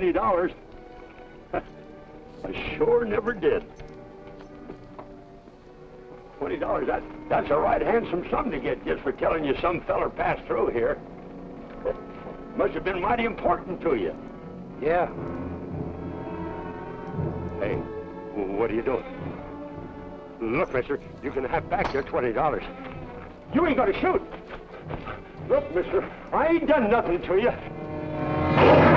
$20. I sure never did. $20, that, that's a right handsome sum to get just for telling you some feller passed through here. Must have been mighty important to you. Yeah. Hey, what are you doing? Look, mister, you can have back your $20. You ain't gonna shoot. Look, mister, I ain't done nothing to you.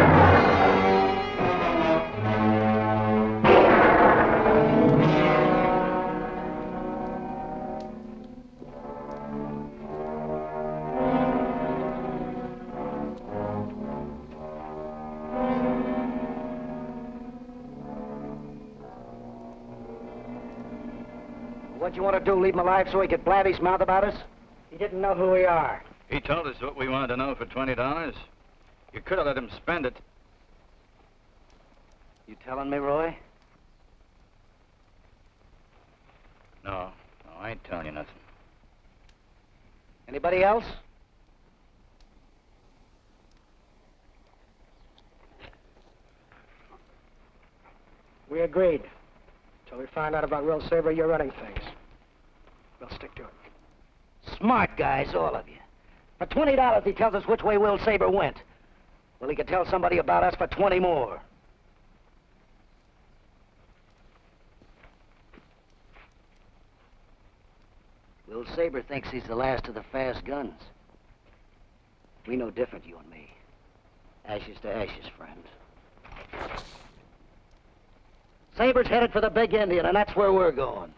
Do, leave him alive so he could blab his mouth about us? He didn't know who we are. He told us what we wanted to know for $20. You could have let him spend it. You telling me, Roy? No, no, I ain't telling you nothing. Anybody else? We agreed. Till we find out about Will Sabre, you're running things. We'll stick to it. Smart guys, all of you. For twenty dollars, he tells us which way Will Sabre went. Well, he could tell somebody about us for twenty more. Will Sabre thinks he's the last of the fast guns. We know different, you and me. Ashes to ashes, friends. Sabre's headed for the big Indian, and that's where we're going.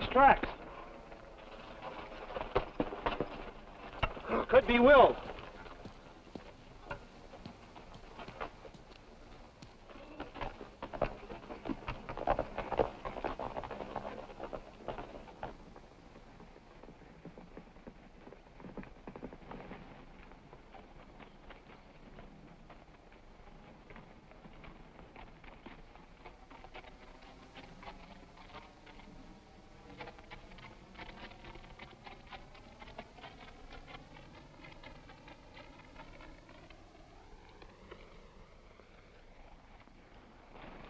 Fresh tracks. Could be Will.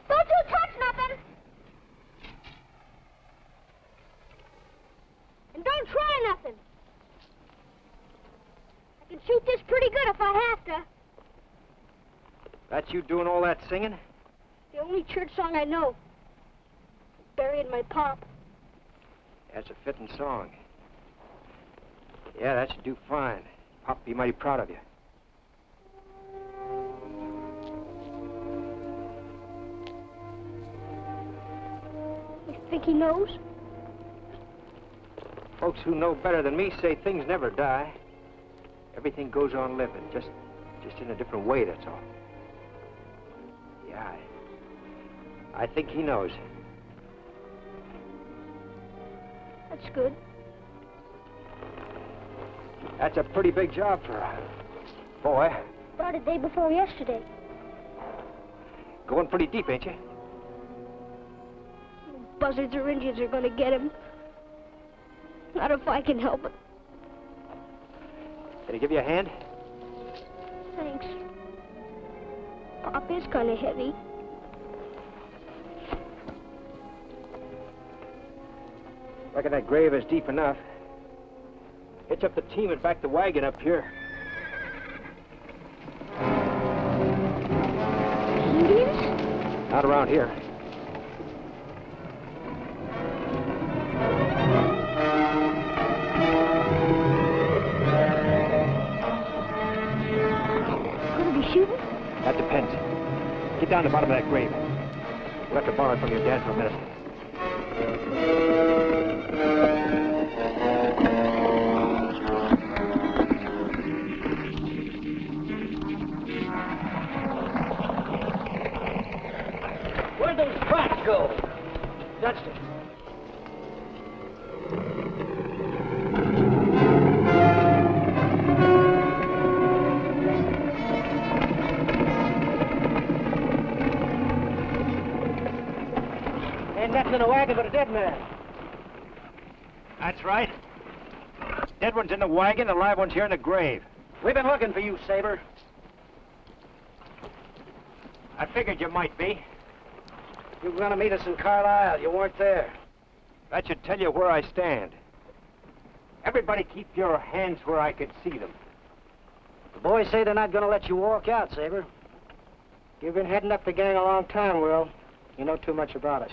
Don't you touch nothing! And don't try nothing. I can shoot this pretty good if I have to. That's you doing all that singing? The only church song I know. Burying my pop. That's a fitting song. Yeah, that should do fine. Pop be mighty proud of you. You think he knows? Folks who know better than me say things never die. Everything goes on living, just just in a different way, that's all. I, I think he knows. That's good. That's a pretty big job for a boy. About a day before yesterday. Going pretty deep, ain't you? buzzards or Indians are gonna get him. Not if I can help it. Can he give you a hand? Is kinda heavy. Reckon that grave is deep enough. Hitch up the team and back the wagon up here. Indians? Not around here. Down the bottom of that grave. We'll have to borrow it from your dad for a minute. In the wagon, the live one's here in the grave. We've been looking for you, Sabre. I figured you might be. You were gonna meet us in Carlisle. You weren't there. That should tell you where I stand. Everybody keep your hands where I could see them. The boys say they're not gonna let you walk out, Sabre. You've been heading up the gang a long time, Will. You know too much about us.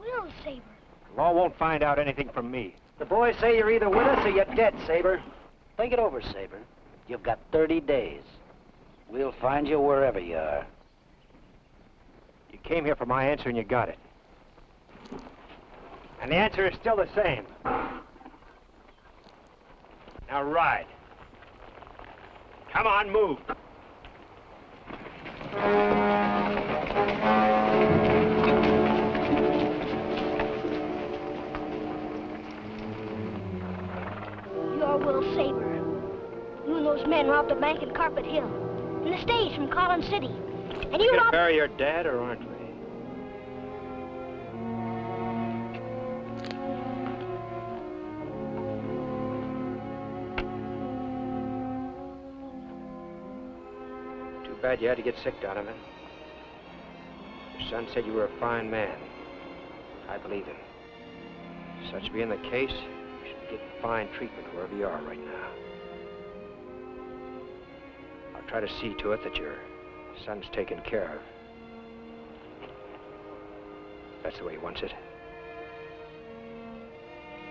Will Sabre. The Law won't find out anything from me. The boys say you're either with us or you're dead, Sabre. Think it over, Sabre. You've got 30 days. We'll find you wherever you are. You came here for my answer and you got it. And the answer is still the same. Now ride. Come on, move. Sabre. You and those men robbed a bank in Carpet Hill. And the stage from Collins City. And you robbed... bury your dad or aren't we? Too bad you had to get sick, Donovan. Your son said you were a fine man. I believe him. Such being the case, you should be getting fine treatment wherever you are right now. I'll try to see to it that your son's taken care of. That's the way he wants it.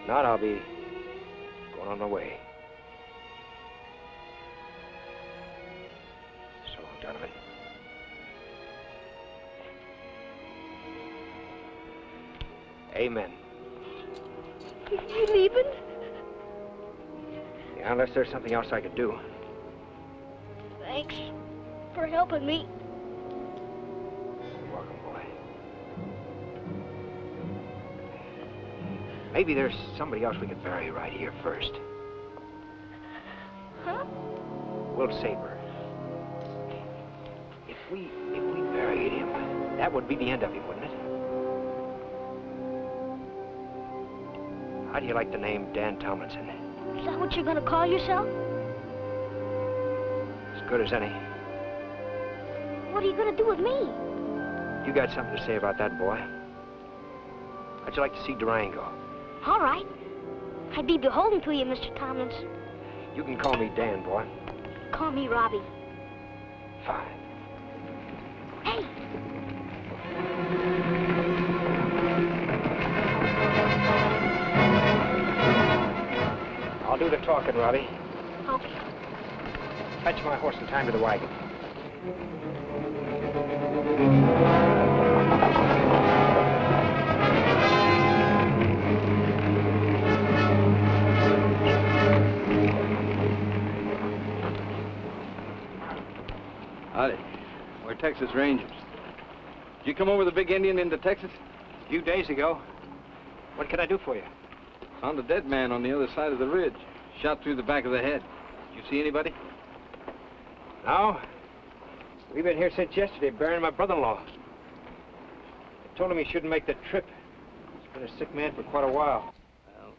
If Not, I'll be going on my way. So long, Donovan. Amen. You leaving? Yeah, unless there's something else I could do. Thanks for helping me. You're welcome, boy. Maybe there's somebody else we could bury right here first. Huh? Will Sabre. If we if we buried him, that would be the end of him, wouldn't it? How do you like the name Dan Tomlinson? Is that what you're gonna call yourself? As good as any. What are you gonna do with me? You got something to say about that, boy? How'd you like to see Durango? All right. I'd be beholden to you, Mr. Tomlinson. You can call me Dan, boy. Call me Robbie. Fine. Talking, Robbie. okay. Fetch my horse in time to the wagon. Howdy. We're Texas Rangers. Did you come over the big Indian into Texas? A few days ago. What can I do for you? Found a dead man on the other side of the ridge. Shot through the back of the head. Did you see anybody? No. We've been here since yesterday, burying my brother-in-law. I told him he shouldn't make the trip. He's been a sick man for quite a while. Well,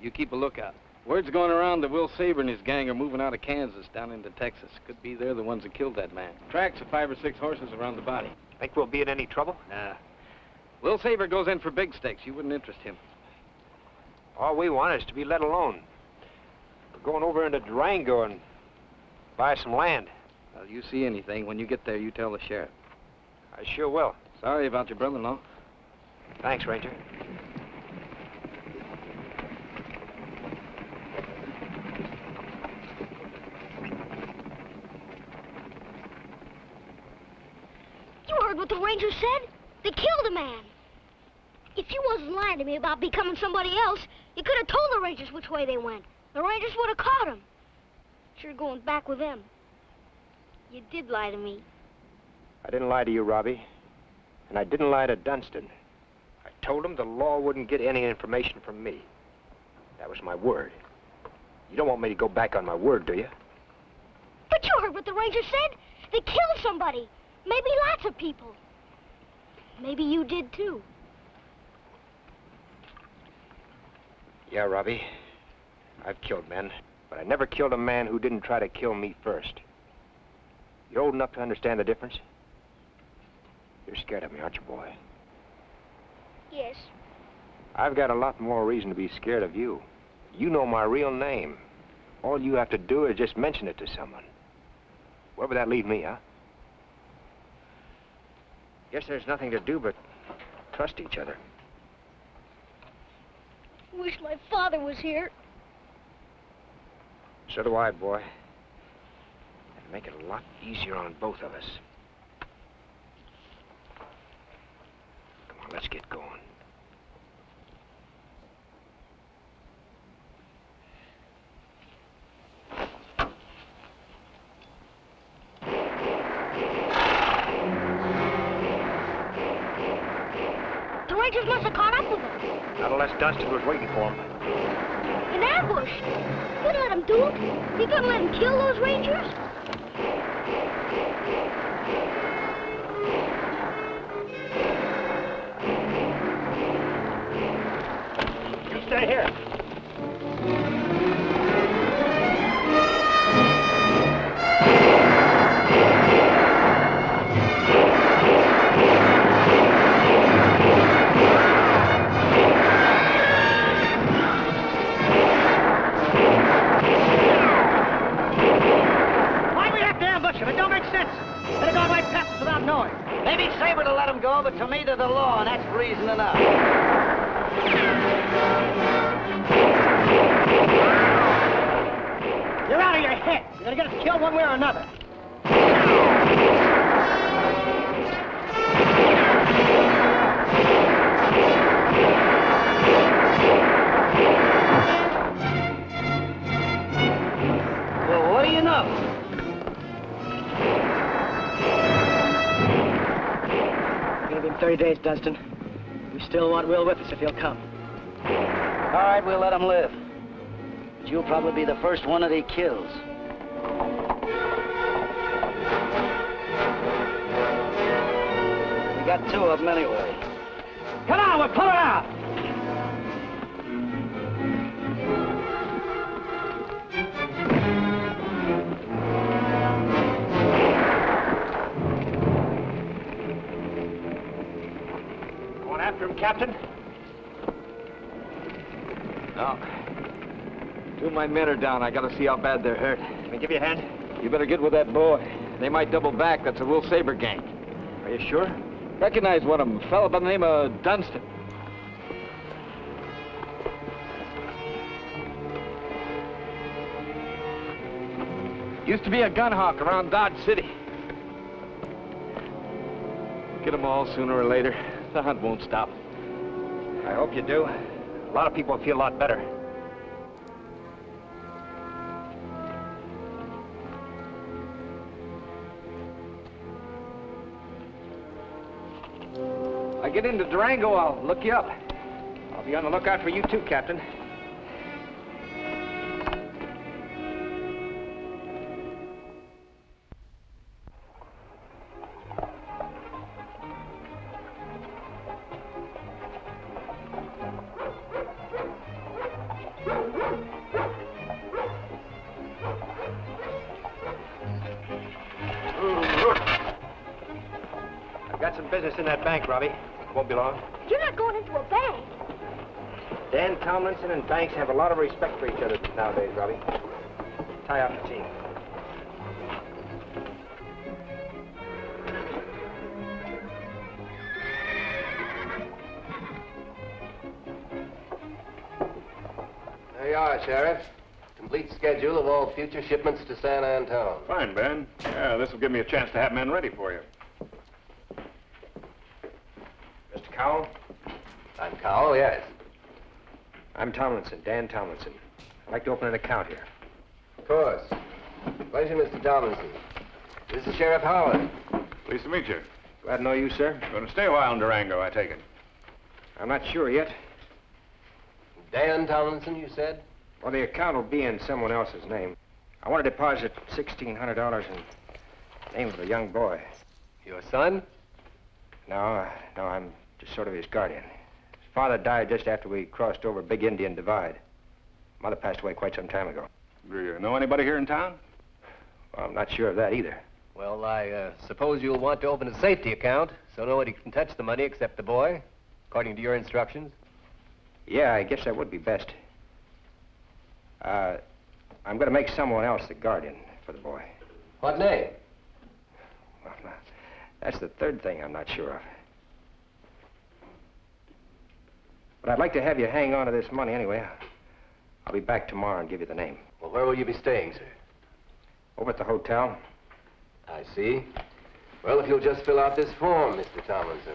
you keep a lookout. Word's going around that Will Sabre and his gang are moving out of Kansas down into Texas. Could be they're the ones that killed that man. Tracks of five or six horses around the body. Think we'll be in any trouble? Nah. Will Sabre goes in for big stakes. You wouldn't interest him. All we want is to be let alone. We're going over into Durango and buy some land. Well, you see anything, when you get there, you tell the sheriff. I sure will. Sorry about your brother-in-law. Thanks, Ranger. You heard what the ranger said? They killed a man. If you wasn't lying to me about becoming somebody else, you could have told the rangers which way they went. The rangers would have caught him. Sure going back with them. You did lie to me. I didn't lie to you, Robbie. And I didn't lie to Dunsten. I told him the law wouldn't get any information from me. That was my word. You don't want me to go back on my word, do you? But you heard what the ranger said. They killed somebody. Maybe lots of people. Maybe you did too. Yeah, Robbie. I've killed men, but I never killed a man who didn't try to kill me first. You're old enough to understand the difference? You're scared of me, aren't you, boy? Yes. I've got a lot more reason to be scared of you. You know my real name. All you have to do is just mention it to someone. Where would that leave me, huh? Guess there's nothing to do but trust each other. Wish my father was here. So do I, boy. It'd make it a lot easier on both of us. Come on, let's get going. The rangers must have caught up with him. Not unless Dunsten was waiting for him. An ambush. You let him do it. You couldn't let him kill those rangers. You stay here. To but to me they're the law, and that's reason enough. You're out of your head. You're gonna get us killed one way or another. 30. We still want Will with us if he'll come. All right, we'll let him live. But you'll probably be the first one that he kills. We got two of them anyway. Come on, we'll pull it out. Captain? No. Two of my men are down. I gotta see how bad they're hurt. Can I give you a hand? You better get with that boy. They might double back. That's a Will Sabre gang. Are you sure? Recognize one of them. A fellow by the name of Dunsten. Used to be a gun hawk around Dodge City. Get them all sooner or later. The hunt won't stop. I hope you do. A lot of people feel a lot better. I get into Durango, I'll look you up. I'll be on the lookout for you too, Captain. Won't be long. You're not going into a bank. Dan Tomlinson and Banks have a lot of respect for each other nowadays, Robbie. Tie out the team. There you are, Sheriff. Complete schedule of all future shipments to San Antone. Fine, Ben. Yeah, this will give me a chance to have men ready for you. Mr. Cowell, I'm yes. I'm Tomlinson, Dan Tomlinson. I'd like to open an account here. Of course. Pleasure, Mr. Tomlinson. This is Sheriff Howard. Pleased to meet you. Glad to know you, sir. Going to stay a while in Durango, I take it. I'm not sure yet. Dan Tomlinson, you said? Well, the account will be in someone else's name. I want to deposit $1,600 in the name of a young boy. Your son? No, uh, no, I'm just sort of his guardian. His father died just after we crossed over Big Indian Divide. Mother passed away quite some time ago. Do you know anybody here in town? Well, I'm not sure of that either. Well, I uh, suppose you'll want to open a safety account so nobody can touch the money except the boy, according to your instructions. Yeah, I guess that would be best. Uh, I'm going to make someone else the guardian for the boy. What name? Well, that's the third thing I'm not sure of. But I'd like to have you hang on to this money anyway. I'll be back tomorrow and give you the name. Well, where will you be staying, sir? Over at the hotel. I see. Well, if you'll just fill out this form, Mr. Tomlinson.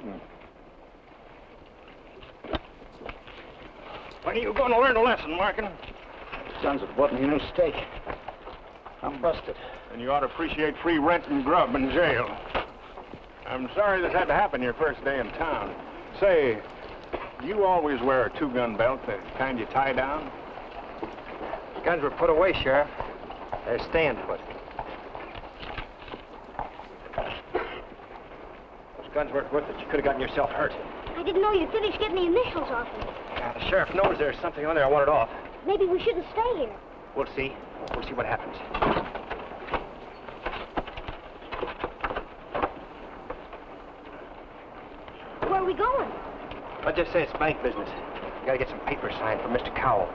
Taken quite a beating. When are you going to learn a lesson, Markin? Sons of what a new mistake. I'm busted. And you ought to appreciate free rent and grub in jail. I'm sorry this had to happen your first day in town. Say, you always wear a two-gun belt, the kind you tie down? Guns were put away, Sheriff. They're staying put. Guns weren't worth it. You could have gotten yourself hurt. I didn't know you'd finished getting the initials off him. Yeah, the sheriff knows there's something on there. I want it off. Maybe we shouldn't stay here. We'll see. We'll see what happens. Where are we going? I'll just say it's bank business. We gotta get some papers signed for Mr. Cowell.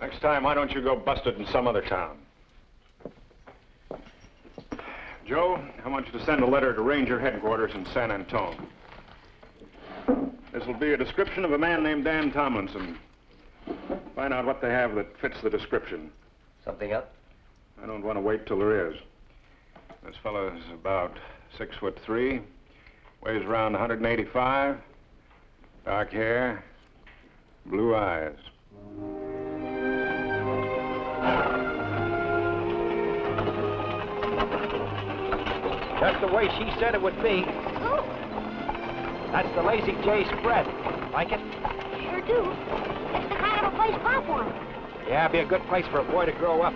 Next time, why don't you go busted in some other town? Joe, I want you to send a letter to Ranger headquarters in San Antone. This will be a description of a man named Dan Tomlinson. Find out what they have that fits the description. Something else? I don't want to wait till there is. This fellow's about six foot three, weighs around 185, dark hair, blue eyes. Just the way she said it would be. Oh, That's the Lazy J spread. Like it? sure do. It's the kind of a place Pop wants. Yeah, it'd be a good place for a boy to grow up.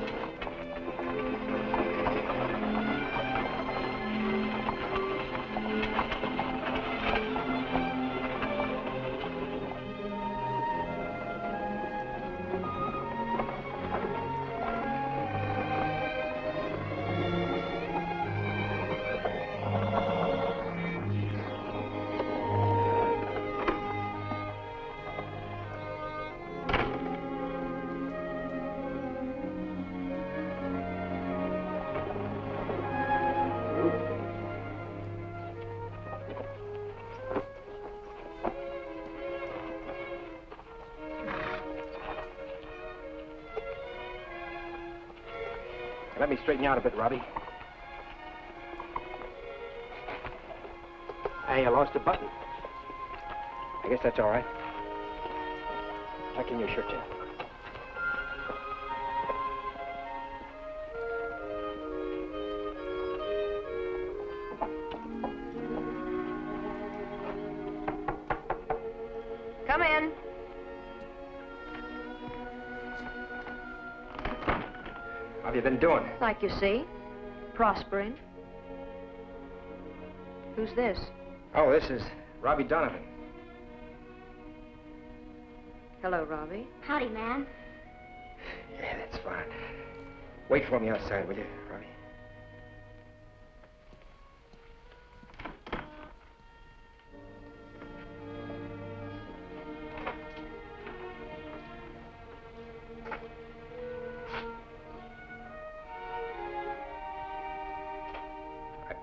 Out a bit, Robbie. Hey, I lost a button. I guess that's all right. Tuck in your shirt, Jeff. Like you see. Prospering. Who's this? Oh, this is Robbie Donovan. Hello, Robbie. Howdy, man. Yeah, that's fine. Wait for me outside, will you, Robbie?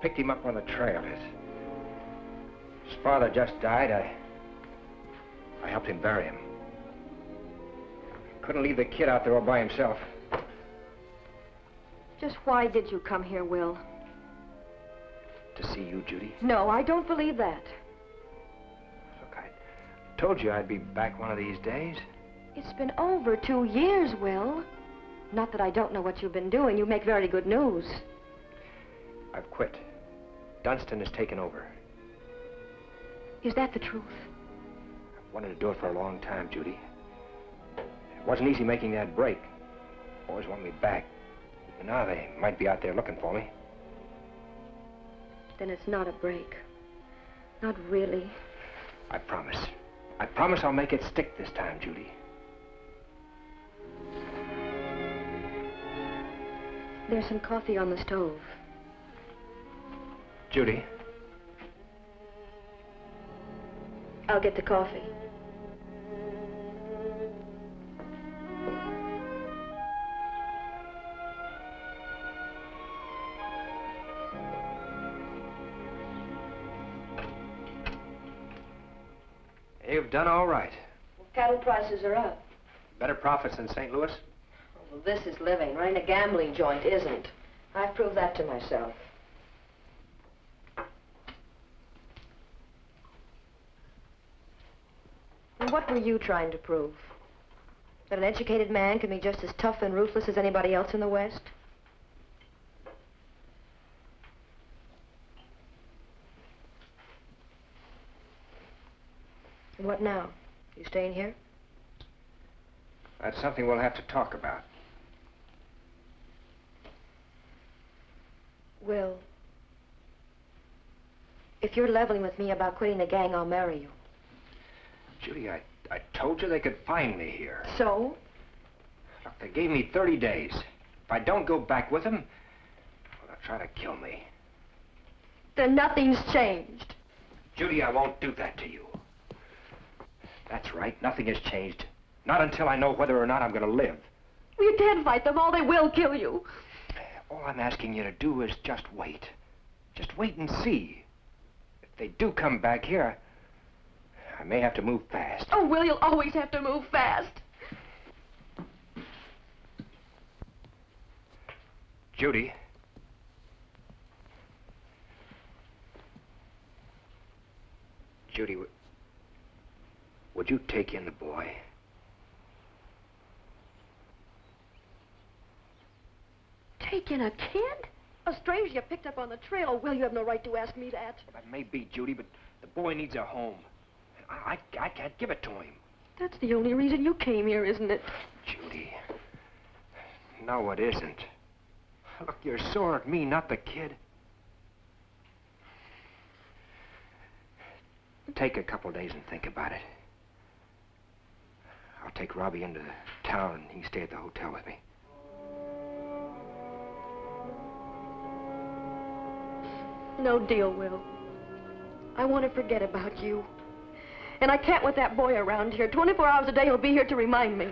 Picked him up on the trail. His, his father just died. I, I helped him bury him. Couldn't leave the kid out there all by himself. Just why did you come here, Will? To see you, Judy. No, I don't believe that. Look, I told you I'd be back one of these days. It's been over two years, Will. Not that I don't know what you've been doing. You make very good news. I've quit. Dunsten has taken over. Is that the truth? I've wanted to do it for a long time, Judy. It wasn't easy making that break. Boys want me back. And now they might be out there looking for me. Then it's not a break. Not really. I promise. I promise I'll make it stick this time, Judy. There's some coffee on the stove. Judy, I'll get the coffee. you've done all right. Well, Cattle prices are up. Better profits than St. Louis? Well, this is living. Running a gambling joint isn't. I've proved that to myself. And what were you trying to prove? That an educated man can be just as tough and ruthless as anybody else in the West? And what now? You staying here? That's something we'll have to talk about. Will, if you're leveling with me about quitting the gang, I'll marry you. Judy, I, I told you they could find me here. So? Look, they gave me 30 days. If I don't go back with them, well, they'll try to kill me. Then nothing's changed. Judy, I won't do that to you. That's right. Nothing has changed. Not until I know whether or not I'm going to live. You can't fight them all. They will kill you. All I'm asking you to do is just wait. Just wait and see. If they do come back here, I may have to move fast. Oh, Will, you'll always have to move fast. Judy. Judy, would you take in the boy? Take in a kid? A stranger you picked up on the trail. Will, you have no right to ask me that. That may be, Judy, but the boy needs a home. I, I, can't give it to him. That's the only reason you came here, isn't it? Judy. No, it isn't. Look, you're sore at me, not the kid. Take a couple days and think about it. I'll take Robbie into town and he can stay at the hotel with me. No deal, Will. I want to forget about you. And I can't with that boy around here. 24 hours a day, he'll be here to remind me.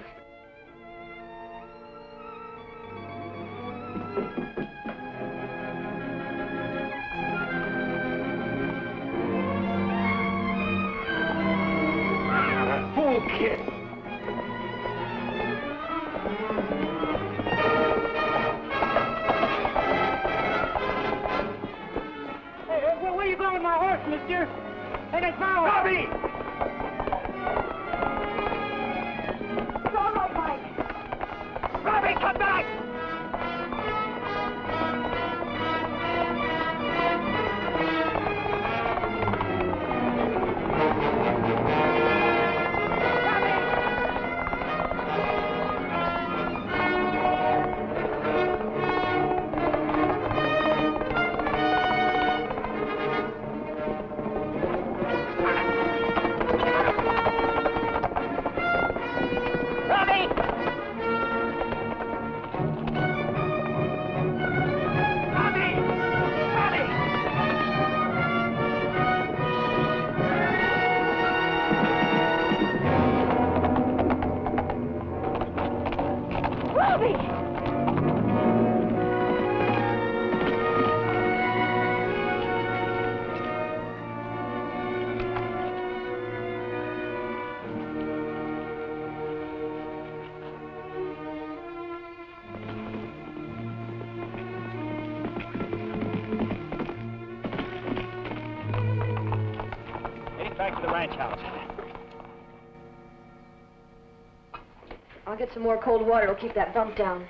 Fool kid. Hey, where are you going with my horse, mister? Hey, that's my horse. Bobby! Some more cold water. It'll keep that bump down.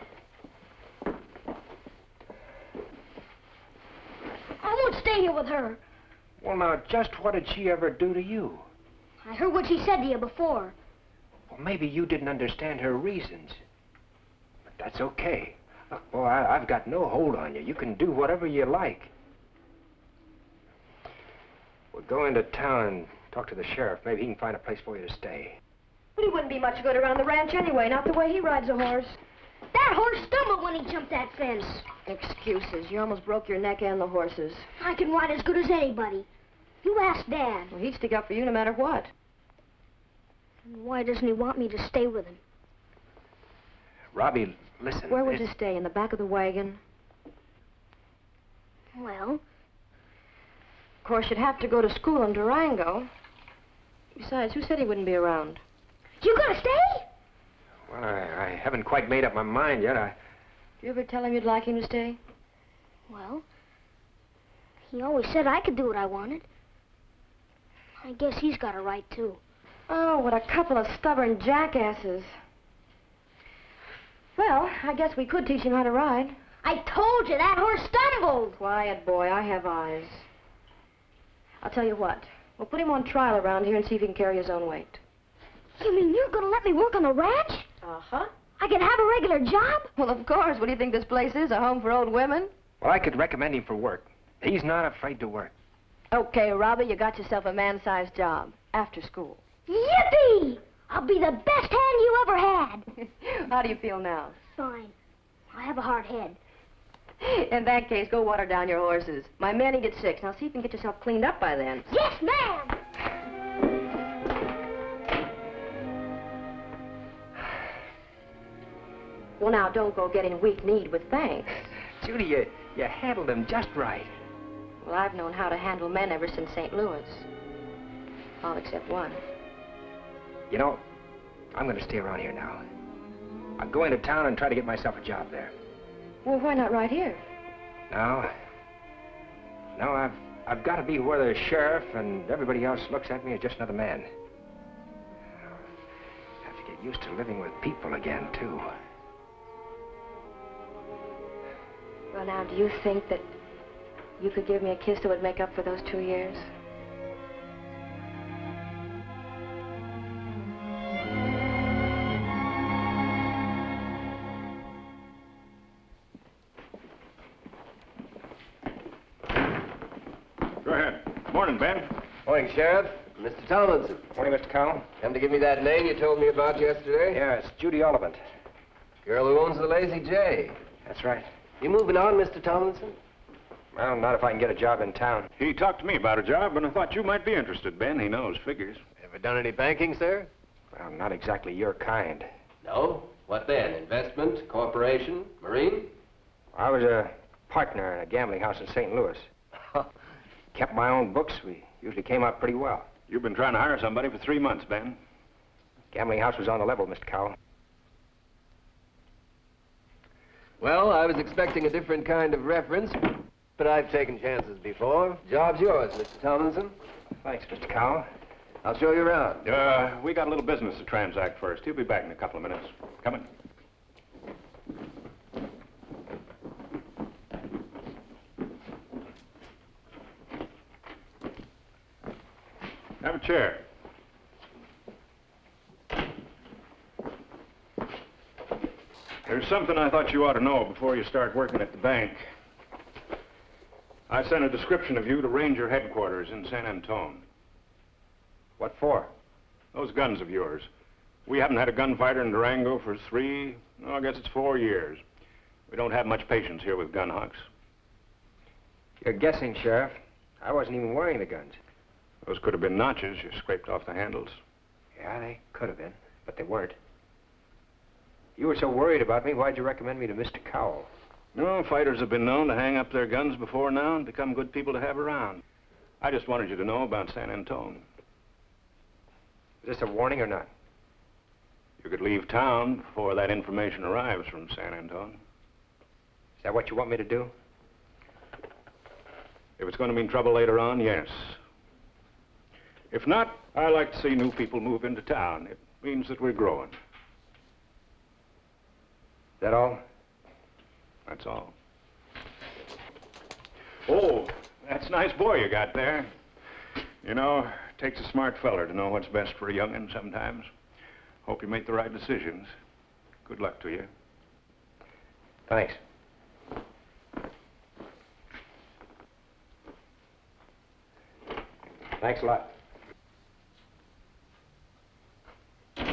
I won't stay here with her. Well, now, just what did she ever do to you? I heard what she said to you before. Well, maybe you didn't understand her reasons. But that's okay. Look, boy, I, I've got no hold on you. You can do whatever you like. We'll go into town and talk to the sheriff. Maybe he can find a place for you to stay. But he wouldn't be much good around the ranch anyway, not the way he rides a horse. That horse stumbled when he jumped that fence. Excuses. You almost broke your neck and the horses. I can ride as good as anybody. You ask Dad. Well, he'd stick up for you no matter what. Why doesn't he want me to stay with him? Robbie, listen. Where would you stay? In the back of the wagon? Well, Of course, you'd have to go to school in Durango. Besides, who said he wouldn't be around? You gonna stay? Well, I, I haven't quite made up my mind yet. I, Did You ever tell him you'd like him to stay? Well, he always said I could do what I wanted. I guess he's got a right too. Oh, what a couple of stubborn jackasses. Well, I guess we could teach him how to ride. I told you that horse stumbled. Quiet, boy. I have eyes. I'll tell you what. We'll put him on trial around here and see if he can carry his own weight. You mean you're gonna let me work on the ranch? Uh-huh. I can have a regular job? Well, of course. What do you think this place is? A home for old women? well, I could recommend him for work. He's not afraid to work. Okay, Robbie, you got yourself a man-sized job. After school. Yippee! I'll be the best hand you ever had. How do you feel now? Fine. I have a hard head. In that case, go water down your horses. My man, he gets sick. Now see if you can get yourself cleaned up by then. Yes, ma'am. Well, now, don't go getting weak-kneed with thanks. Judy, you, you handled him just right. Well, I've known how to handle men ever since St. Louis. All except one. You know, I'm going to stay around here now. I'll go into town and try to get myself a job there. Well, why not right here? No. No, I've, I've got to be where the sheriff and everybody else looks at me as just another man. I have to get used to living with people again, too. Well, now, do you think that you could give me a kiss that would make up for those two years? Go ahead. Morning, Ben. Morning, Sheriff. Mr. Tomlinson. Morning, Mr. Cowell. Come to give me that name you told me about yesterday? Yeah, it's Judy Ollivant. Girl who owns the Lazy J. That's right. You moving on, Mr. Tomlinson? Well, not if I can get a job in town. He talked to me about a job, and I thought you might be interested, Ben. He knows figures. Ever done any banking, sir? Well, not exactly your kind. No. What then? Investment, corporation, marine? I was a partner in a gambling house in St. Louis. Kept my own books. We usually came out pretty well. You've been trying to hire somebody for three months, Ben. Gambling house was on the level, Mr. Cowell. Well, I was expecting a different kind of reference. But I've taken chances before. Job's yours, Mr. Tomlinson. Thanks, Mr. Cowell. I'll show you around. Uh, we got a little business to transact first. He'll be back in a couple of minutes. Come in. Have a chair. There's something I thought you ought to know before you start working at the bank. I sent a description of you to Ranger headquarters in San Antone. What for? Those guns of yours. We haven't had a gunfighter in Durango for three, no, I guess it's four years. We don't have much patience here with gun hawks. You're guessing, Sheriff. I wasn't even wearing the guns. Those could have been notches you scraped off the handles. Yeah, they could have been, but they weren't. You were so worried about me, why'd you recommend me to Mr. Cowell? No, fighters have been known to hang up their guns before now and become good people to have around. I just wanted you to know about San Antone. Is this a warning or not? You could leave town before that information arrives from San Antone. Is that what you want me to do? If it's going to mean trouble later on, yes. If not, I like to see new people move into town. It means that we're growing. Is that all? That's all. Oh, that's a nice boy you got there. You know, it takes a smart feller to know what's best for a young'un sometimes. Hope you make the right decisions. Good luck to you. Thanks. Thanks a lot. The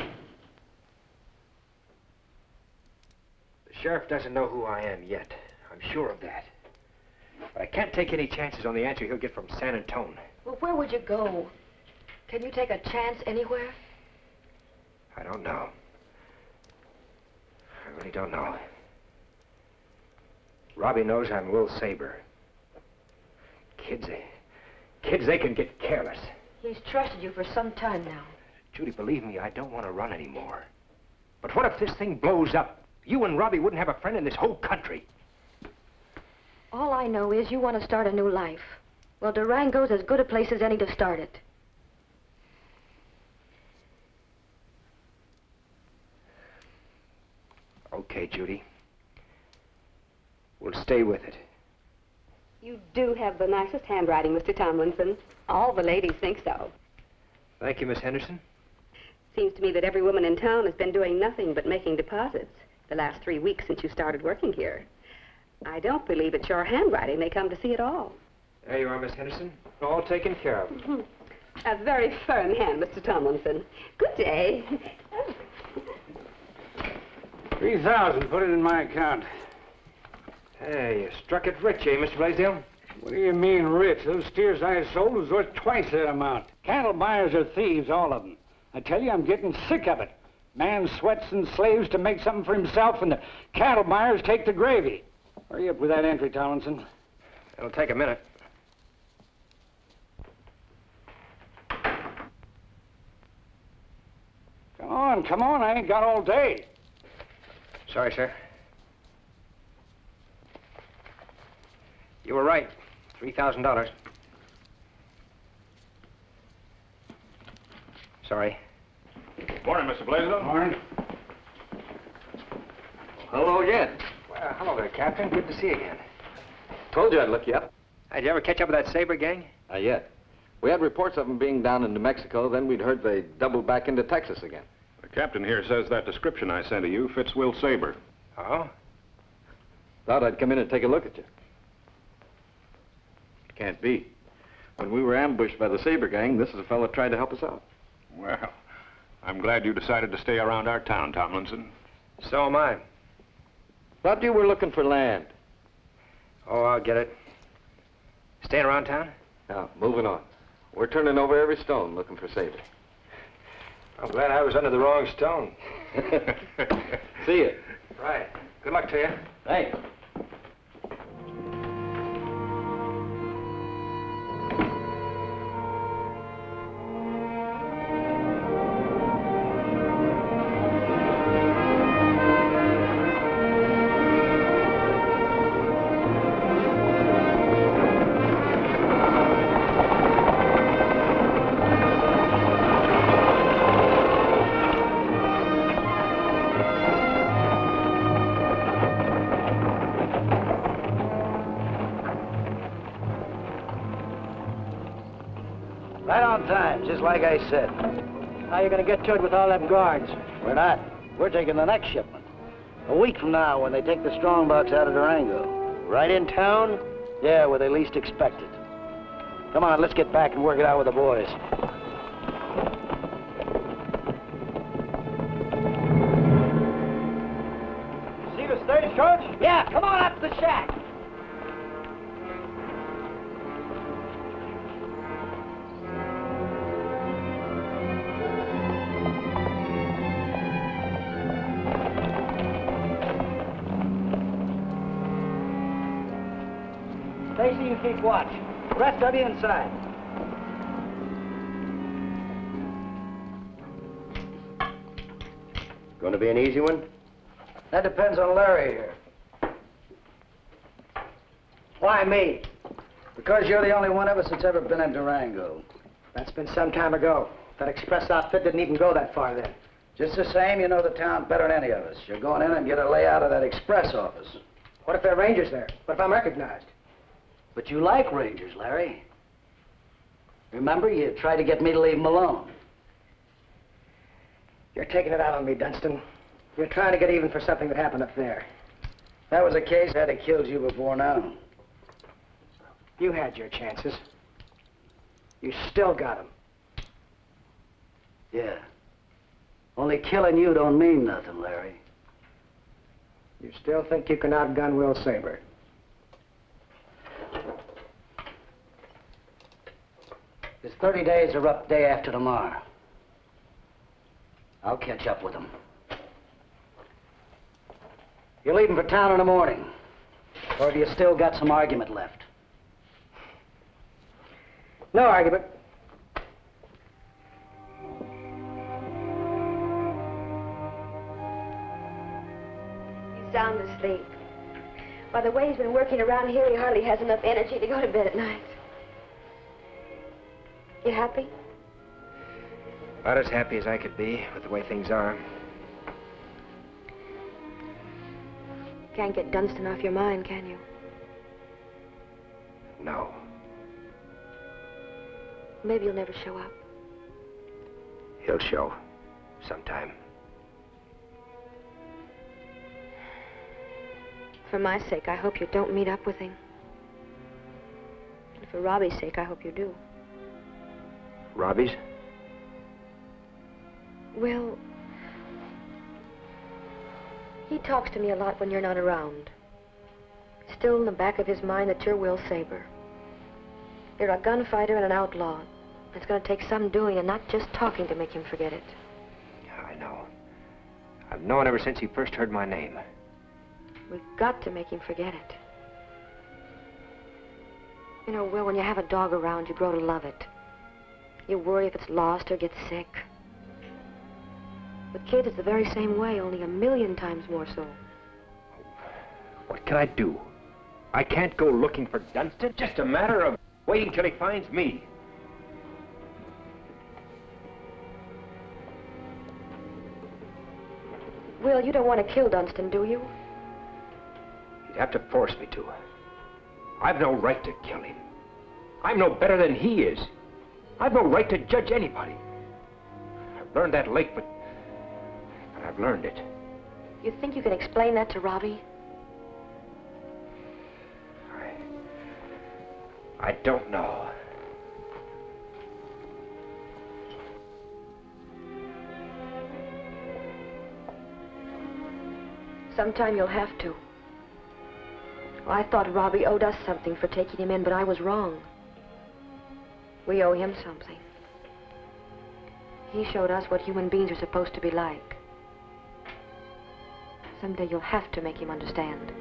sheriff doesn't know who I am yet. I'm sure of that. But I can't take any chances on the answer he'll get from San Antone. Well, where would you go? Can you take a chance anywhere? I don't know. I really don't know. Robbie knows I'm Will Sabre. Kids, they, kids, they can get careless. He's trusted you for some time now. Judy, believe me, I don't want to run anymore. But what if this thing blows up? You and Robbie wouldn't have a friend in this whole country. All I know is you want to start a new life. Well, Durango's as good a place as any to start it. Okay, Judy. We'll stay with it. You do have the nicest handwriting, Mr. Tomlinson. All the ladies think so. Thank you, Miss Henderson. Seems to me that every woman in town has been doing nothing but making deposits the last three weeks since you started working here. I don't believe it's your handwriting they come to see at all. There you are, Miss Henderson. All taken care of. A very firm hand, Mr. Tomlinson. Good day. Three thousand. Put it in my account. Hey, you struck it rich, eh, Mr. Blaisdell? What do you mean rich? Those steers I sold was worth twice that amount. Cattle buyers are thieves, all of them. I tell you, I'm getting sick of it. Man sweats and slaves to make something for himself, and the cattle buyers take the gravy. Hurry up with that entry, Tomlinson. It'll take a minute. Come on, come on. I ain't got all day. Sorry, sir. You were right. $3,000. Sorry. Morning, Mr. Blaisdell. Morning. Hello again. Well, hello there, Captain. Good to see you again. Told you I'd look you up. Hey, did you ever catch up with that Sabre gang? Not yet. We had reports of them being down in New Mexico, then we'd heard they doubled back into Texas again. The captain here says that description I sent to you fits Will Sabre. Oh? Thought I'd come in and take a look at you. Can't be. When we were ambushed by the Sabre gang, this is a fellow tried to help us out. Well, I'm glad you decided to stay around our town, Tomlinson. So am I. Thought you were looking for land. Oh, I'll get it. Staying around town? No, moving on. We're turning over every stone looking for Sabre. I'm glad I was under the wrong stone. See you. Right. Good luck to you. Thanks. I said. How you gonna get to it with all them guards? We're not. We're taking the next shipment. A week from now, when they take the strongbox out of Durango. Right in town? Yeah, where they least expect it. Come on, let's get back and work it out with the boys. Keep watch. The rest of you inside. Going to be an easy one? That depends on Larry here. Why me? Because you're the only one of us that's ever been in Durango. That's been some time ago. That express outfit didn't even go that far then. Just the same, you know the town better than any of us. You're going in and get a layout of that express office. What if there are rangers there? What if I'm recognized? But you like rangers, Larry. Remember, you tried to get me to leave them alone. You're taking it out on me, Dunsten. You're trying to get even for something that happened up there. If that was a case, I'd have killed you before now. You had your chances. You still got them. Yeah. Only killing you don't mean nothing, Larry. You still think you can outgun Will Sabre? His 30 days are up day after tomorrow. I'll catch up with him. You're leaving for town in the morning. Or have you still got some argument left? No argument. He's sound asleep. By the way he's been working around here, he hardly has enough energy to go to bed at night. You happy? About as happy as I could be with the way things are. Can't get Dunsten off your mind, can you? No. Maybe he'll never show up. He'll show. Sometime. For my sake, I hope you don't meet up with him. And for Robbie's sake, I hope you do. Robbie's? Will, he talks to me a lot when you're not around. Still in the back of his mind that you're Will Sabre. You're a gunfighter and an outlaw. It's going to take some doing and not just talking to make him forget it. I know. I've known ever since he first heard my name. We've got to make him forget it. You know, Will, when you have a dog around, you grow to love it. You worry if it's lost or gets sick. With kids, it's the very same way, only a million times more so. What can I do? I can't go looking for Dunsten. Just a matter of waiting till he finds me. Will, you don't want to kill Dunsten, do you? He'd have to force me to. I've no right to kill him. I'm no better than he is. I've no right to judge anybody. I've learned that late, but, but I've learned it. You think you can explain that to Robbie? I, I don't know. Sometime you'll have to. I thought Robbie owed us something for taking him in, but I was wrong. We owe him something. He showed us what human beings are supposed to be like. Someday you'll have to make him understand.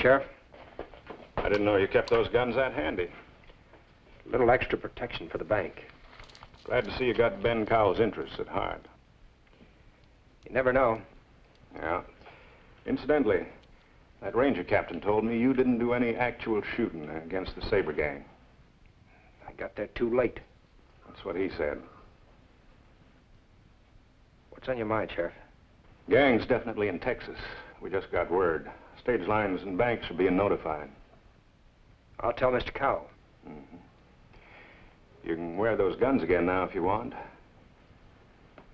Sheriff. I didn't know you kept those guns that handy. A little extra protection for the bank. Glad to see you got Ben Cowell's interests at heart. You never know. Yeah. Incidentally, that ranger captain told me you didn't do any actual shooting against the Sabre gang. I got there too late. That's what he said. What's on your mind, Sheriff? Gang's definitely in Texas. We just got word. Stage lines and banks are being notified. I'll tell Mr. Cowell. Mm-hmm. You can wear those guns again now if you want.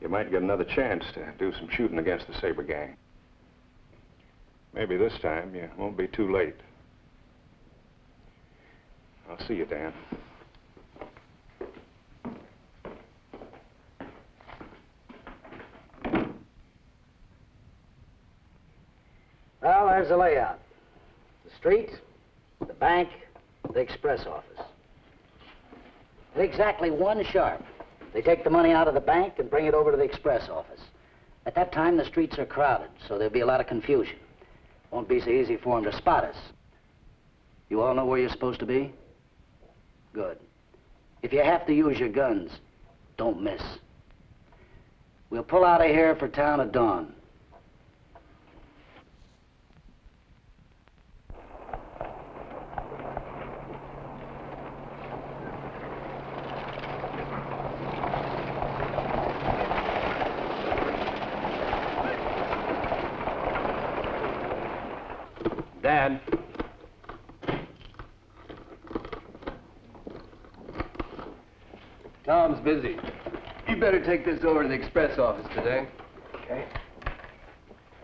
You might get another chance to do some shooting against the Sabre gang. Maybe this time you won't be too late. I'll see you, Dan. Well, there's the layout. The street, the bank, the express office. At exactly one sharp, they take the money out of the bank and bring it over to the express office. At that time, the streets are crowded, so there'll be a lot of confusion. Won't be so easy for them to spot us. You all know where you're supposed to be? Good. If you have to use your guns, don't miss. We'll pull out of here for town at dawn. Dad. Tom's busy. You better take this over to the express office today. Okay.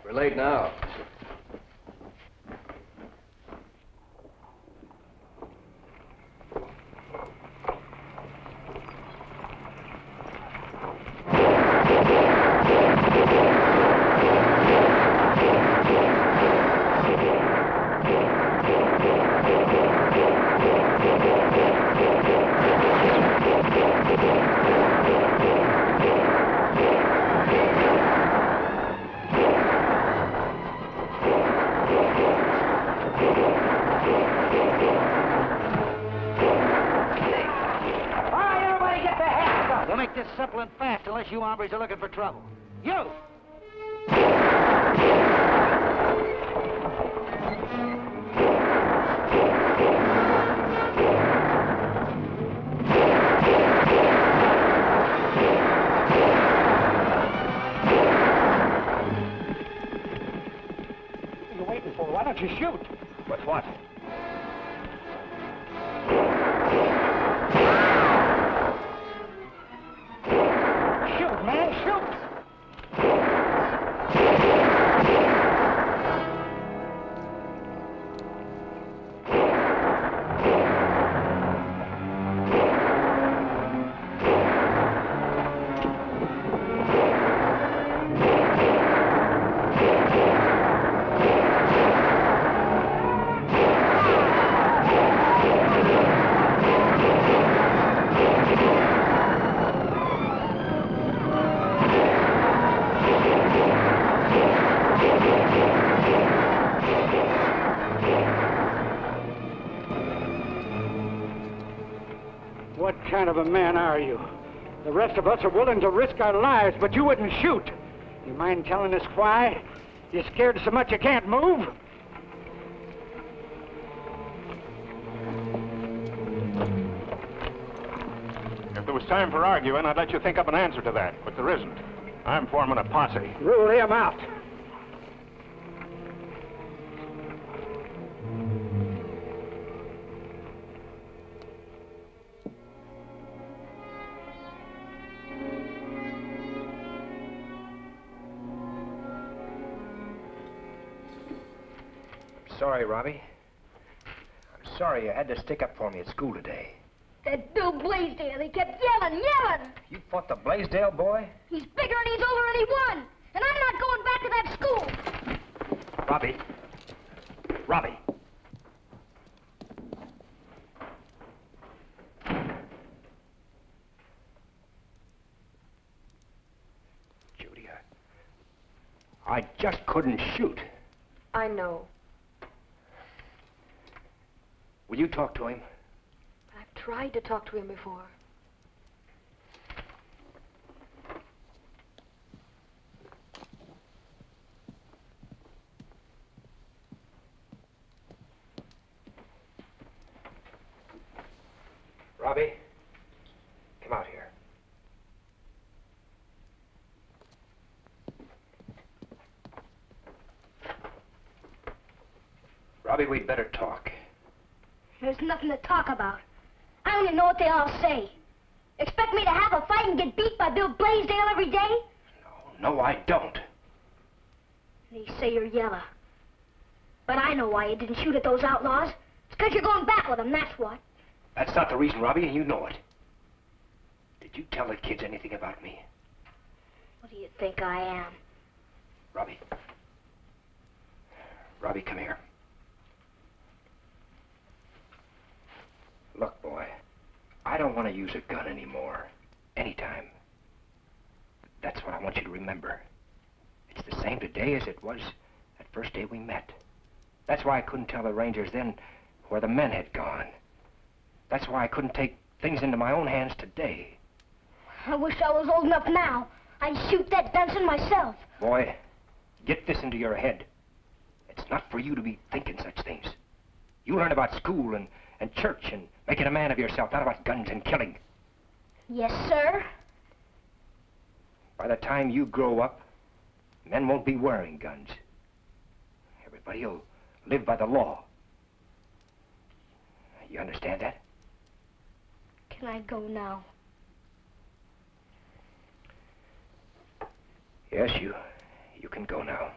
We're late now. Hombres are looking for trouble. What kind of a man are you? The rest of us are willing to risk our lives, but you wouldn't shoot. You mind telling us why? You're scared so much you can't move? If there was time for arguing, I'd let you think up an answer to that, but there isn't. I'm forming a posse. Rule him out. Robbie. I'm sorry you had to stick up for me at school today. That Bill Blaisdell, he kept yelling, yelling. You fought the Blaisdell boy? He's bigger and he's older and he won. And I'm not going back to that school. Robbie. Robbie. Judy, I, I just couldn't shoot. I know. Will you talk to him? I've tried to talk to him before. Robbie, come out here. Robbie, we'd better talk. There's nothing to talk about. I only know what they all say. Expect me to have a fight and get beat by Bill Blaisdell every day? No, no, I don't. They say you're yellow. But I know why you didn't shoot at those outlaws. It's because you're going back with them, that's what. That's not the reason, Robbie, and you know it. Did you tell the kids anything about me? What do you think I am? Robbie. Robbie, come here. Look, boy, I don't want to use a gun anymore. Anytime. That's what I want you to remember. It's the same today as it was that first day we met. That's why I couldn't tell the Rangers then where the men had gone. That's why I couldn't take things into my own hands today. I wish I was old enough now. I'd shoot that Benson myself. Boy, get this into your head. It's not for you to be thinking such things. You learn about school and, and church and making a man of yourself, not about guns and killing. Yes, sir. By the time you grow up, men won't be wearing guns. Everybody will live by the law. You understand that? Can I go now? Yes, you. You can go now.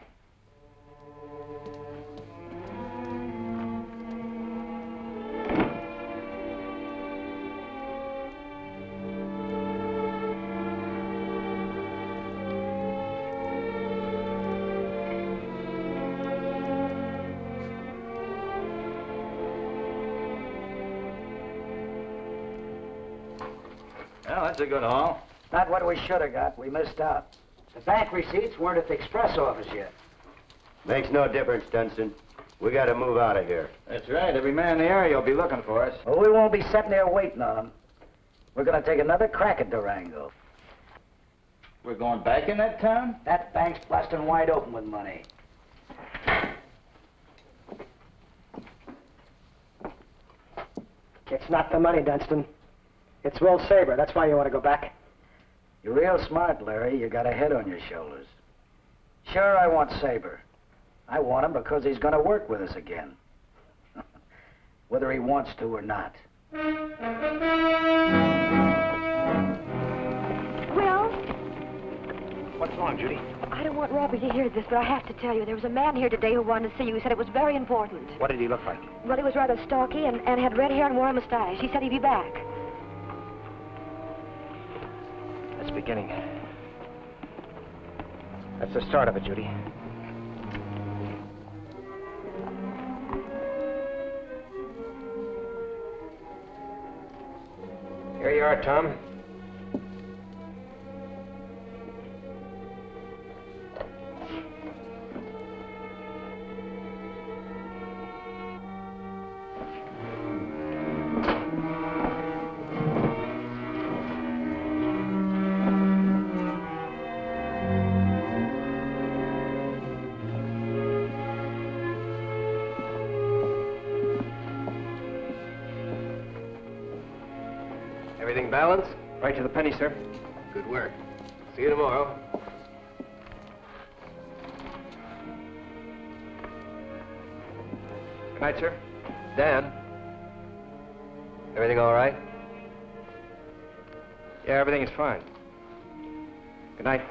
That's a good haul. Not what we should have got. We missed out. The bank receipts weren't at the express office yet. Makes no difference, Dunsten. We gotta move out of here. That's right. Every man in the area will be looking for us. Well, we won't be sitting there waiting on them. We're going to take another crack at Durango. We're going back in that town? That bank's busting wide open with money. It's not the money, Dunsten. It's Will Sabre. That's why you want to go back. You're real smart, Larry. You got a head on your shoulders. Sure, I want Sabre. I want him because he's going to work with us again. Whether he wants to or not. Will, What's wrong, Judy? I don't want Robbie to hear this, but I have to tell you, there was a man here today who wanted to see you. He said it was very important. What did he look like? Well, he was rather stocky and, and had red hair and wore a mustache. He said he'd be back. Beginning. That's the start of it, Judy. Here you are, Tom. Penny, sir. Good work. See you tomorrow. Good night, sir. Dan? Everything all right? Yeah, everything is fine. Good night.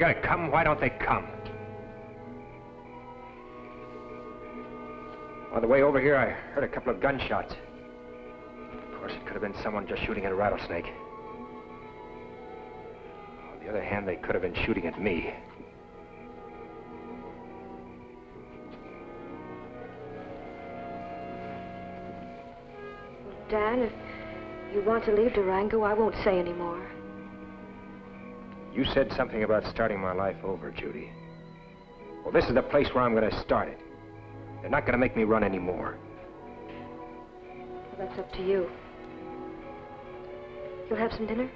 Gonna come, why don't they come? On the way over here, I heard a couple of gunshots. Of course, it could have been someone just shooting at a rattlesnake. On the other hand, they could have been shooting at me. Dan, if you want to leave Durango, I won't say any more. You said something about starting my life over, Judy. Well, this is the place where I'm going to start it. They're not going to make me run anymore. Well, that's up to you. You'll have some dinner?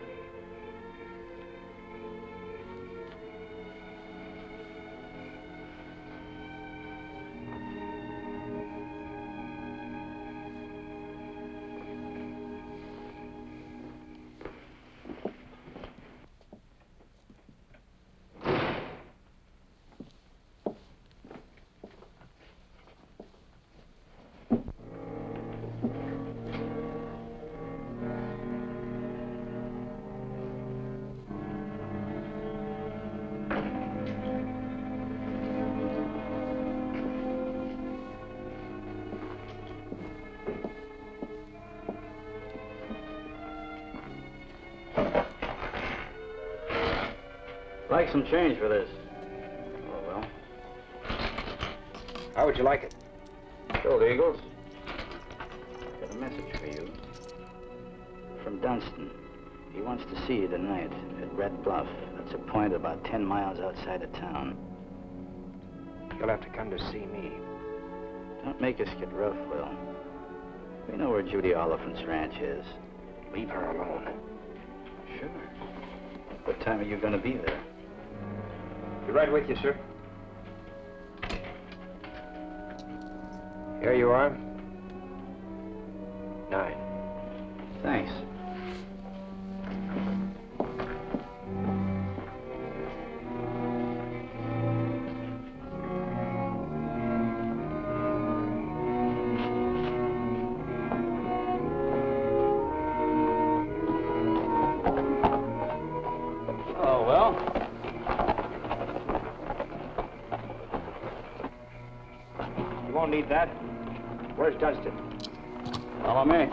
Like some change for this. Oh, well. How would you like it? Gold Eagles. I've Got a message for you. From Dunsten. He wants to see you tonight at Red Bluff. That's a point about 10 miles outside of town. You'll have to come to see me. Don't make us get rough, Will. We know where Judy Oliphant's ranch is. Leave her alone. Sure. What time are you going to be there? Be right with you, sir. Here you are. Nine. Thanks. Oh, well. Won't need that. Where's Dunsten? Follow me.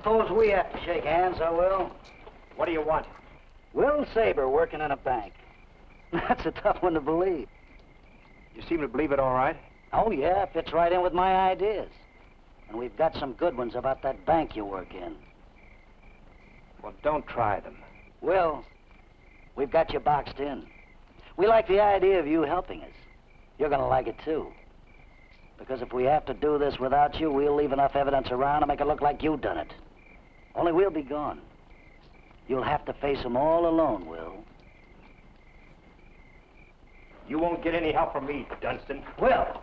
Suppose we have to shake hands, I will. What do you want? Will Sabre working in a bank. That's a tough one to believe. You seem to believe it all right. Oh, yeah, fits right in with my ideas. And we've got some good ones about that bank you work in. Well, don't try them. Will, we've got you boxed in. We like the idea of you helping us. You're going to like it, too. Because if we have to do this without you, we'll leave enough evidence around to make it look like you done it. Only we'll be gone. You'll have to face them all alone, Will. You won't get any help from me, Dunsten. Will!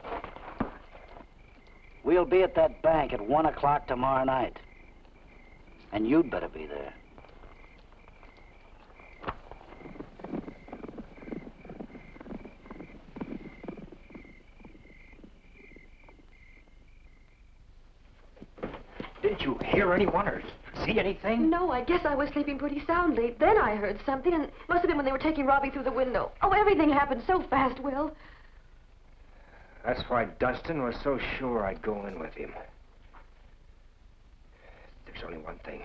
We'll be at that bank at 1 o'clock tomorrow night. And you'd better be there. Didn't you hear anyone or see anything? No, I guess I was sleeping pretty soundly. Then I heard something, and it must have been when they were taking Robbie through the window. Oh, everything happened so fast, Will. That's why Dunsten was so sure I'd go in with him. There's only one thing.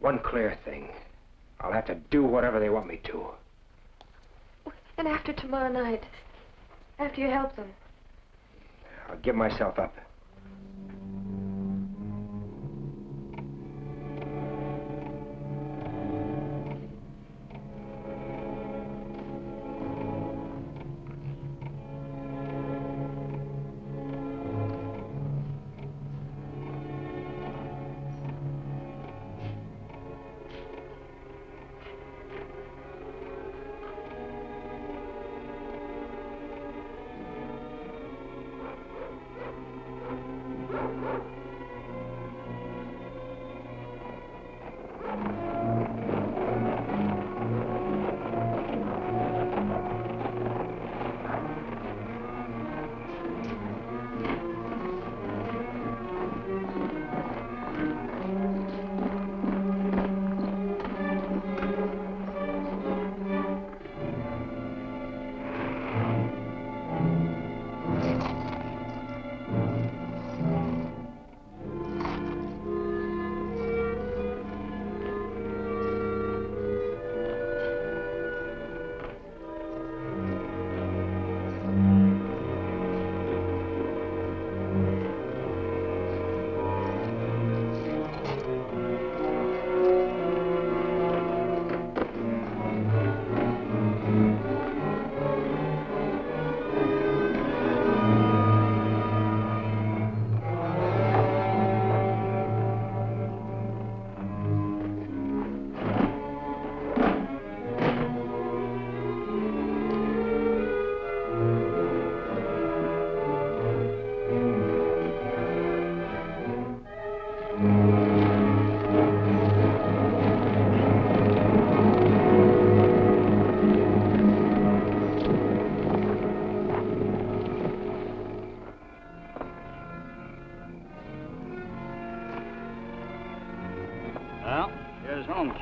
One clear thing. I'll have to do whatever they want me to. And after tomorrow night, after you help them. I'll give myself up.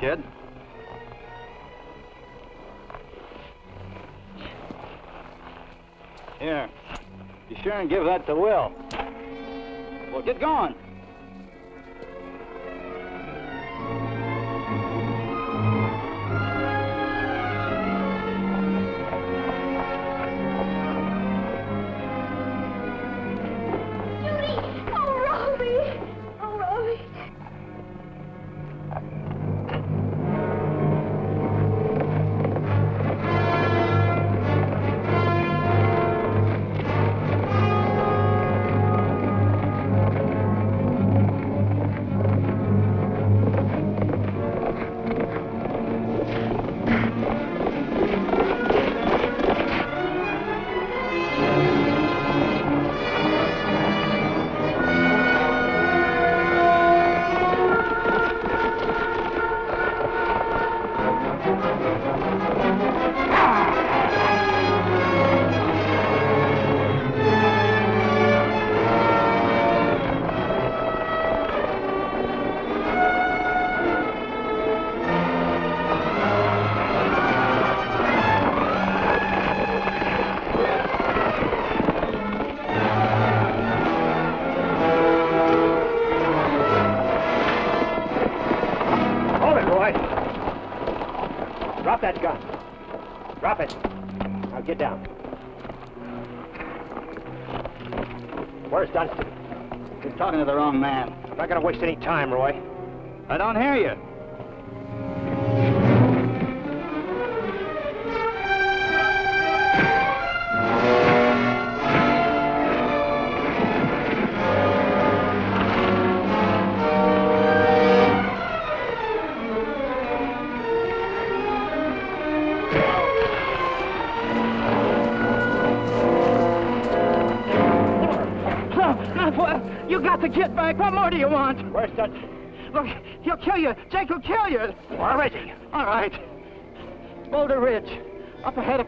Kid. Here. Sure and give that to Will. Well, get going.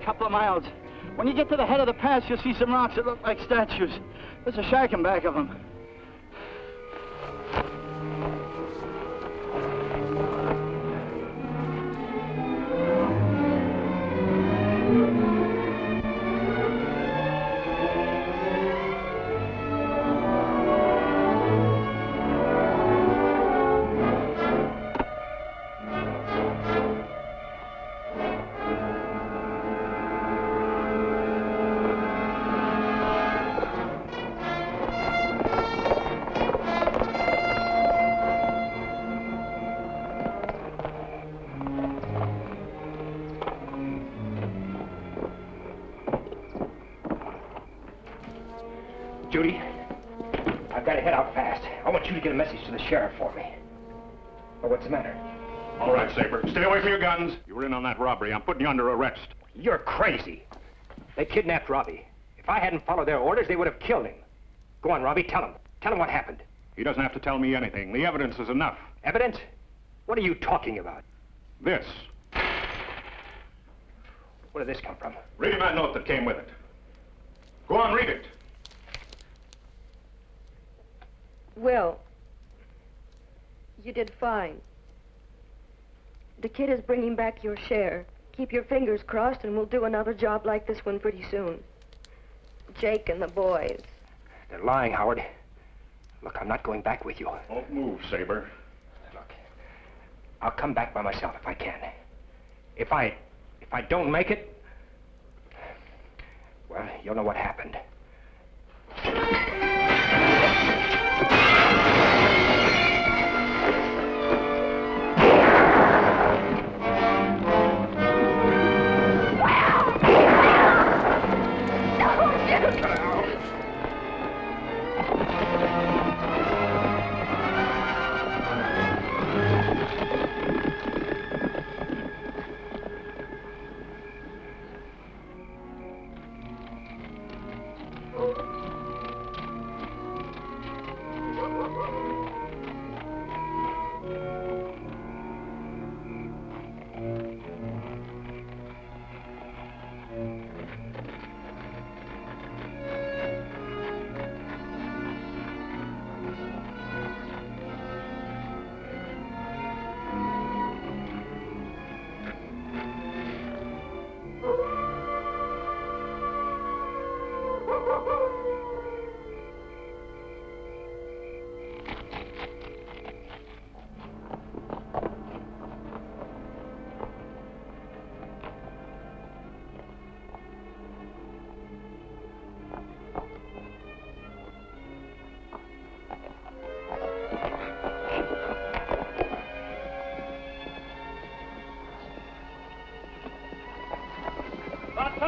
Couple of miles. When you get to the head of the pass, you'll see some rocks that look like statues. There's a shack in back of them. Message to the sheriff for me. Well, what's the matter? All right, Sabre. Stay away from your guns. You were in on that robbery. I'm putting you under arrest. You're crazy. They kidnapped Robbie. If I hadn't followed their orders, they would have killed him. Go on, Robbie, tell him. Tell him what happened. He doesn't have to tell me anything. The evidence is enough. Evidence? What are you talking about? This. Where did this come from? Read him that note that came with it. Go on, read it. Will, you did fine. The kid is bringing back your share. Keep your fingers crossed and we'll do another job like this one pretty soon. Jake and the boys. They're lying, Howard. Look, I'm not going back with you. Don't move, Sabre. Look, I'll come back by myself if I can. If I, if I don't make it, well, you'll know what happened.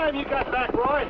Time you got back, Roy?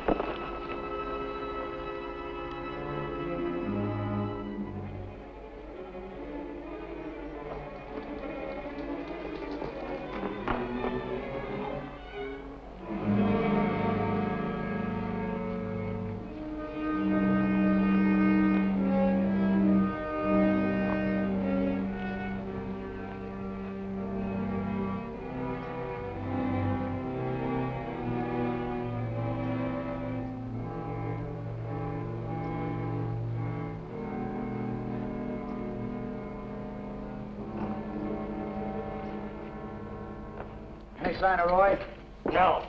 No.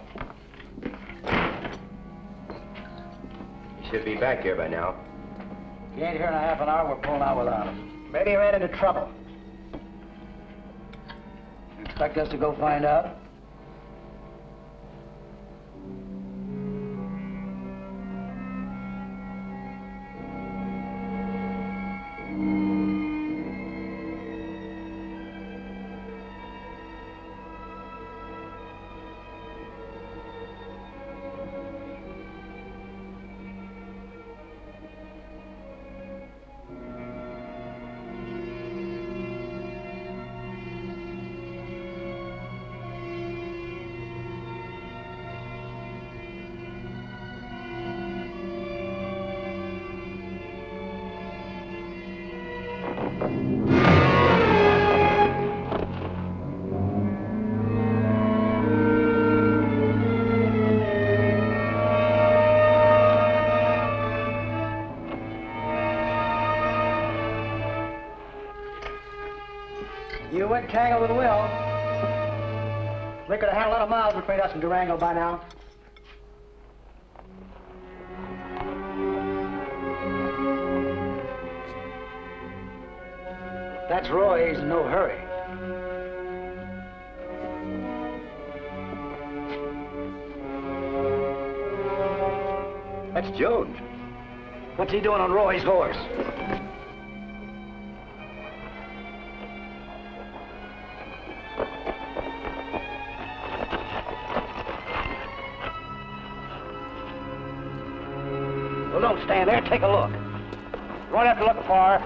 He should be back here by now. If he ain't here in a half an hour, we're pulling out without him. Maybe he ran into trouble. You Expect us to go find out? You went tangled with Will. We could have had a lot of miles between us and Durango by now. That's Roy. He's in no hurry. That's Jones. What's he doing on Roy's horse? Take a look. You won't have to look far.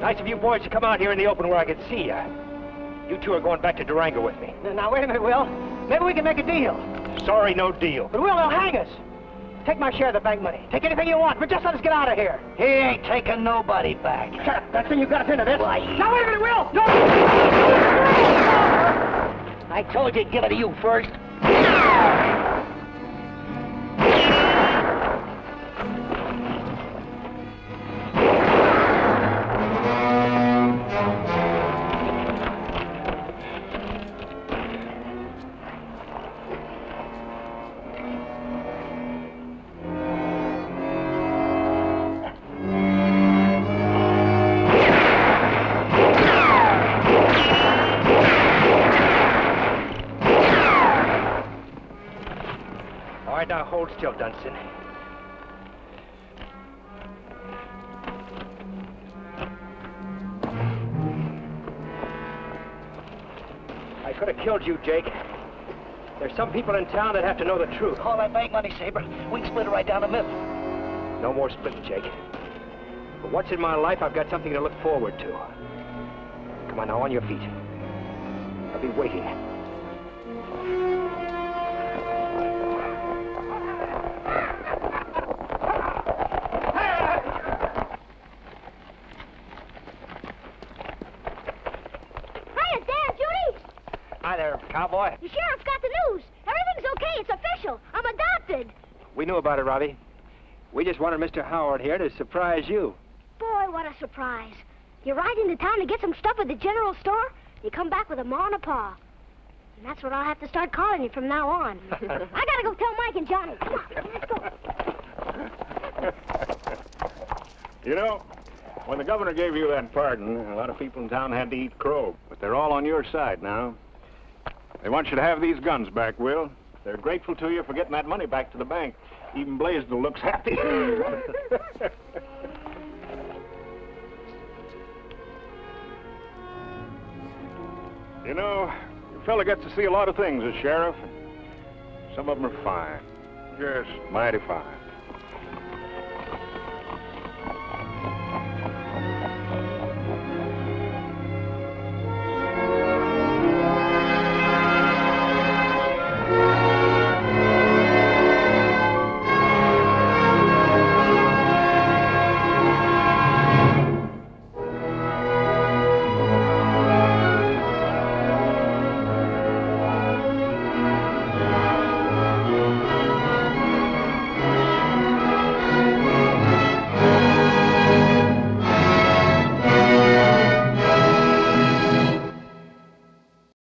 Nice of you boys to come out here in the open where I can see you. You two are going back to Durango with me. Now, wait a minute, Will. Maybe we can make a deal. Sorry, no deal. But, Will, they'll hang us. Take my share of the bank money. Take anything you want, but just let us get out of here. He ain't taking nobody back. Shut up. That's the you got us into this. Why? Now, wait a minute, Will. No! I told you to give it to you first. All right, now hold still, Dunsten. I could have killed you, Jake. There's some people in town that have to know the truth. All that bank money, Sabre. We can split it right down the middle. No more splitting, Jake. But once in my life, I've got something to look forward to. Come on now, on your feet. I'll be waiting. About it, Robbie. We just wanted Mr. Howard here to surprise you. Boy, what a surprise. You ride into town to get some stuff at the general store, you come back with a ma and a pa. And that's what I'll have to start calling you from now on. I gotta go tell Mike and Johnny. Come on, let's go. You know, when the governor gave you that pardon, a lot of people in town had to eat crow. But they're all on your side now. They want you to have these guns back, Will. They're grateful to you for getting that money back to the bank. Even Blaisdell looks happy. you know, your fella gets to see a lot of things as sheriff. Some of them are fine. Yes. mighty fine.